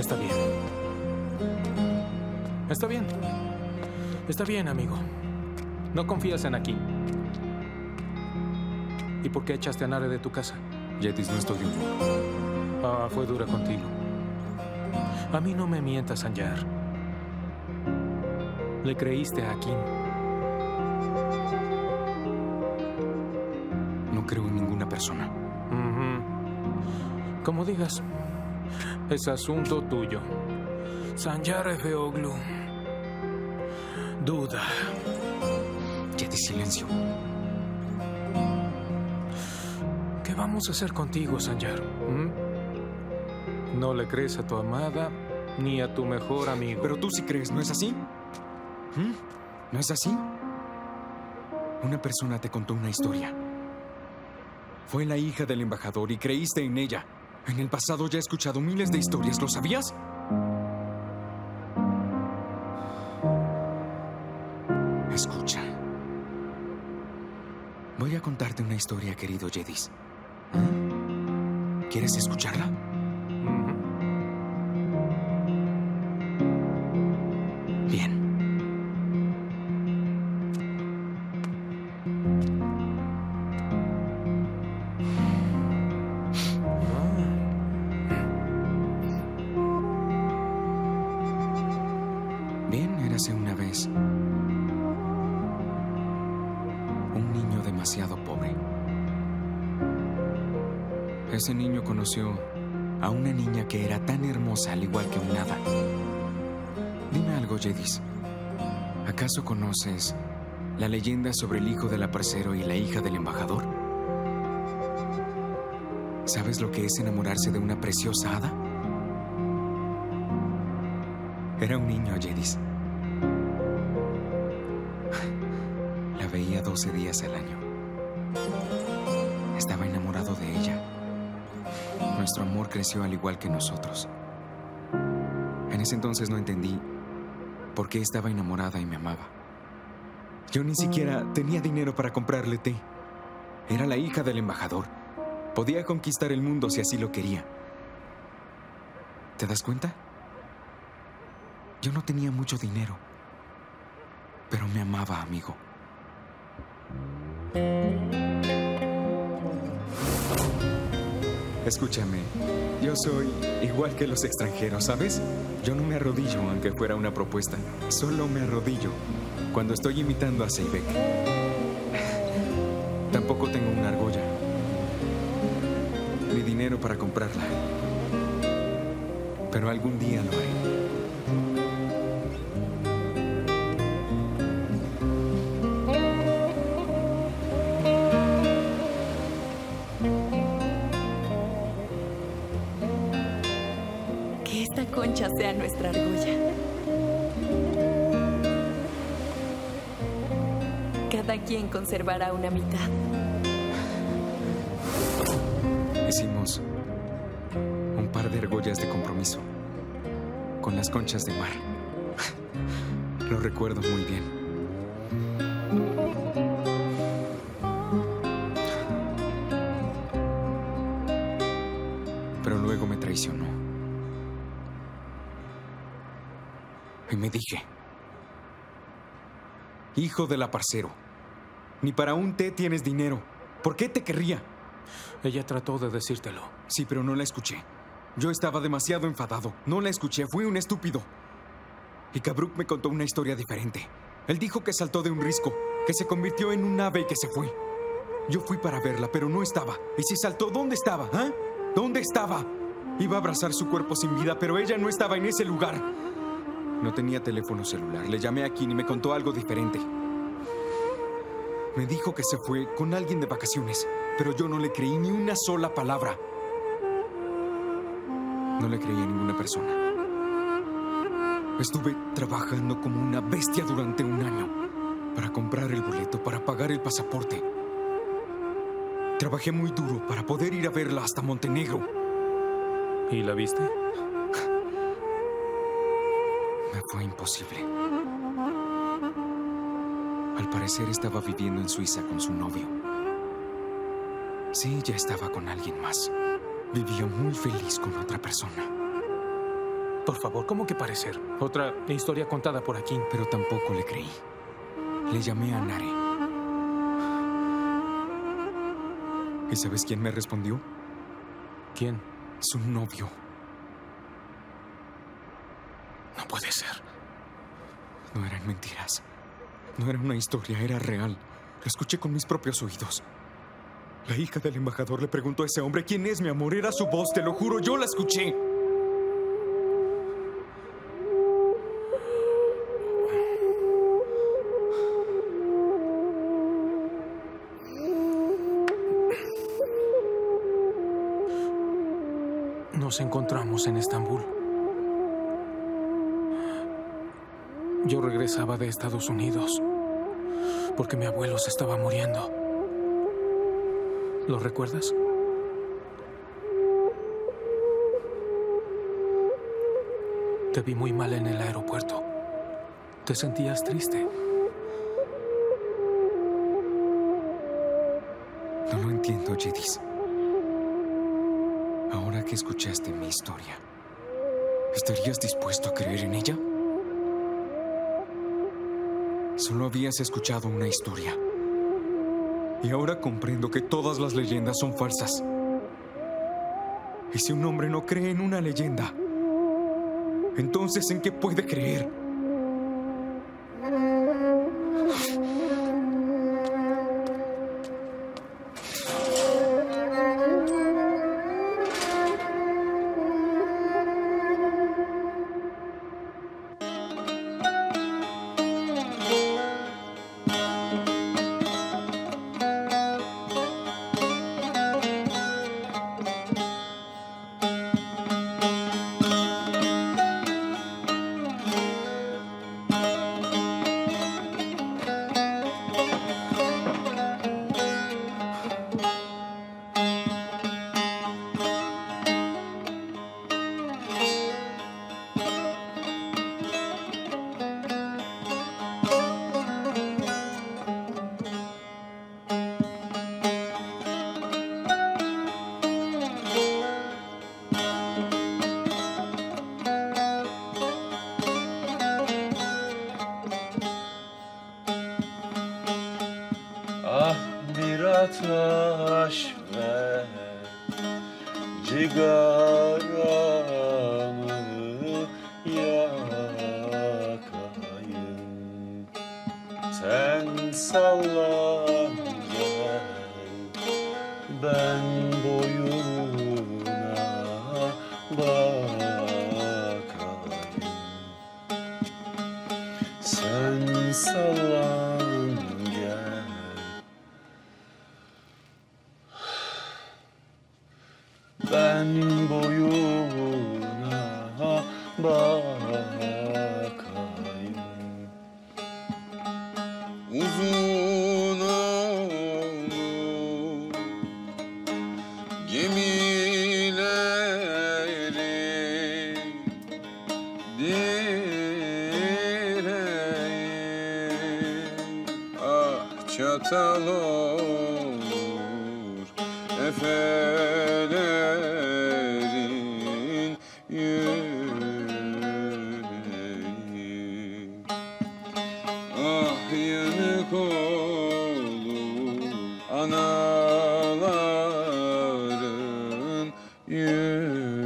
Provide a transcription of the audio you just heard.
Está bien. Está bien. Está bien, amigo. No confías en aquí. ¿Y por qué echaste a Nare de tu casa? Yetis, no estoy de humor. Ah, fue dura contigo. A mí no me mientas, Anyar. Le creíste a Kim. No creo en ninguna persona. Como digas, es asunto tuyo. Sanyar Efeoglu. Duda. Yetis, silencio. ¿Qué vamos a hacer contigo, Sanyar? ¿Mm? No le crees a tu amada ni a tu mejor amigo. Pero tú sí crees, ¿no es así? ¿Mm? ¿No es así? Una persona te contó una historia. Fue la hija del embajador y creíste en ella. En el pasado ya he escuchado miles de historias, ¿lo sabías? Escucha. Voy a contarte una historia, querido Jedis. ¿Ah? ¿Quieres escucharla? Ese niño conoció a una niña que era tan hermosa al igual que un hada. Dime algo, Jedis. ¿Acaso conoces la leyenda sobre el hijo del aparcero y la hija del embajador? ¿Sabes lo que es enamorarse de una preciosa hada? Era un niño, Jedis. La veía 12 días al año. Estaba enamorado de ella. Nuestro amor creció al igual que nosotros. En ese entonces no entendí por qué estaba enamorada y me amaba. Yo ni siquiera tenía dinero para comprarle té. Era la hija del embajador. Podía conquistar el mundo si así lo quería. ¿Te das cuenta? Yo no tenía mucho dinero, pero me amaba, amigo. Escúchame, yo soy igual que los extranjeros, ¿sabes? Yo no me arrodillo aunque fuera una propuesta. Solo me arrodillo cuando estoy imitando a Seibek. Tampoco tengo una argolla. Ni dinero para comprarla. Pero algún día lo haré. Sea nuestra argolla. Cada quien conservará una mitad. Hicimos un par de argollas de compromiso con las conchas de mar. Lo recuerdo muy bien. Pero luego me traicionó. Y me dije, hijo del aparcero, ni para un té tienes dinero. ¿Por qué te querría? Ella trató de decírtelo. Sí, pero no la escuché. Yo estaba demasiado enfadado. No la escuché, fui un estúpido. Y Kabruk me contó una historia diferente. Él dijo que saltó de un risco, que se convirtió en un ave y que se fue. Yo fui para verla, pero no estaba. Y si saltó, ¿dónde estaba? ¿Ah? ¿Dónde estaba? Iba a abrazar su cuerpo sin vida, pero ella no estaba en ese lugar. No tenía teléfono celular. Le llamé a Kim y me contó algo diferente. Me dijo que se fue con alguien de vacaciones, pero yo no le creí ni una sola palabra. No le creí a ninguna persona. Estuve trabajando como una bestia durante un año para comprar el boleto, para pagar el pasaporte. Trabajé muy duro para poder ir a verla hasta Montenegro. ¿Y la viste? Fue imposible. Al parecer estaba viviendo en Suiza con su novio. Sí, ya estaba con alguien más. Vivía muy feliz con otra persona. Por favor, ¿cómo que parecer? Otra historia contada por aquí. Pero tampoco le creí. Le llamé a Nare. ¿Y sabes quién me respondió? ¿Quién? Su novio. No puede ser. No eran mentiras. No era una historia, era real. Lo escuché con mis propios oídos. La hija del embajador le preguntó a ese hombre quién es mi amor. Era su voz, te lo juro, yo la escuché. Nos encontramos en Estambul. Yo regresaba de Estados Unidos porque mi abuelo se estaba muriendo. ¿Lo recuerdas? Te vi muy mal en el aeropuerto. Te sentías triste. No lo entiendo, Jedis. Ahora que escuchaste mi historia, ¿estarías dispuesto a creer en ella? Solo habías escuchado una historia. Y ahora comprendo que todas las leyendas son falsas. Y si un hombre no cree en una leyenda, entonces ¿en qué puede creer? Bir ateş ver Cigaramı yakayım. Sen sallan olur efelerin yüreği. Ah yanık olur anaların yüreği